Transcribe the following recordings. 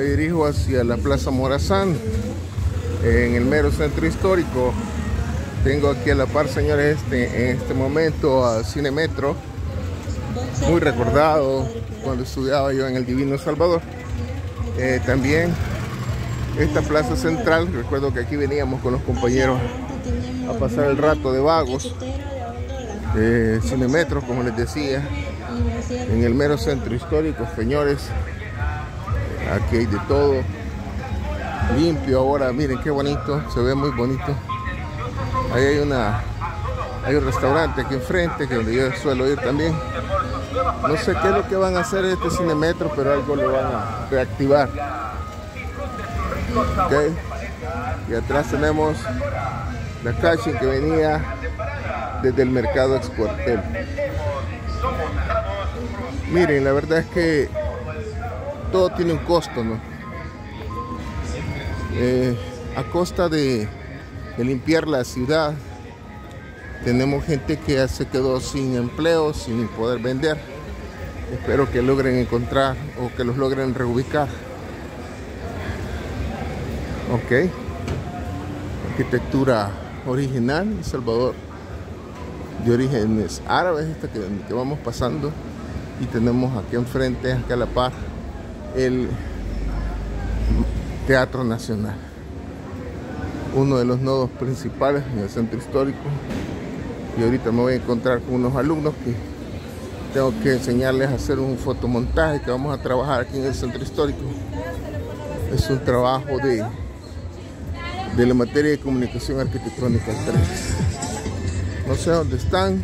dirijo hacia la Plaza Morazán, en el mero centro histórico. Tengo aquí a la par, señores, este, en este momento a Cinemetro, muy recordado cuando estudiaba yo en el Divino Salvador. Eh, también esta plaza central, recuerdo que aquí veníamos con los compañeros a pasar el rato de vagos. Eh, Cinemetro, como les decía, en el mero centro histórico, señores. Aquí hay de todo. Limpio ahora, miren qué bonito, se ve muy bonito. Ahí hay una hay un restaurante aquí enfrente que donde yo suelo ir también. No sé qué es lo que van a hacer este cinemetro, pero algo lo van a reactivar. Okay. Y atrás tenemos la calle que venía desde el mercado Exportel. Miren, la verdad es que todo tiene un costo, ¿no? Eh, a costa de, limpiar la ciudad, tenemos gente que se quedó sin empleo, sin poder vender. Espero que logren encontrar o que los logren reubicar. Ok. Arquitectura original, Salvador. De orígenes árabes, esta que, que vamos pasando. Y tenemos aquí enfrente, acá a la par, el Teatro Nacional, uno de los nodos principales en el centro histórico. Y ahorita me voy a encontrar con unos alumnos que tengo que enseñarles a hacer un fotomontaje que vamos a trabajar aquí en el centro histórico. Es un trabajo de, de la materia de comunicación arquitectónica 3. No sé dónde están,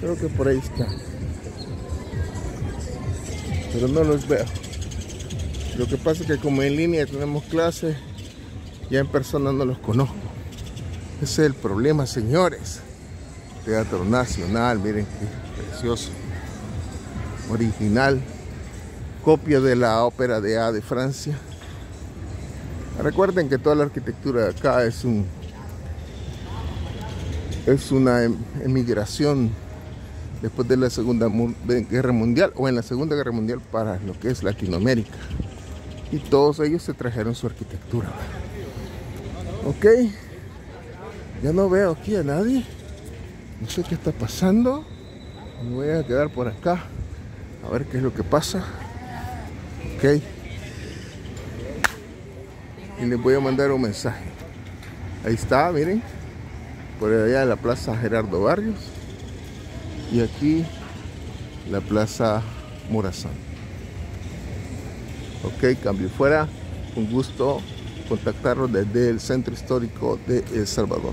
creo que por ahí están pero no los veo. Lo que pasa es que como en línea tenemos clases, ya en persona no los conozco. Ese es el problema, señores. Teatro Nacional, miren qué precioso. Original. Copia de la ópera de A de Francia. Recuerden que toda la arquitectura de acá es un es una em, emigración después de la Segunda Guerra Mundial o en la Segunda Guerra Mundial para lo que es Latinoamérica. Y todos ellos se trajeron su arquitectura. Ok, ya no veo aquí a nadie. No sé qué está pasando. Me voy a quedar por acá a ver qué es lo que pasa. Ok. Y les voy a mandar un mensaje. Ahí está, miren. Por allá en la Plaza Gerardo Barrios y aquí la Plaza Morazán. Ok, cambio fuera. Un gusto contactarlos desde el Centro Histórico de El Salvador.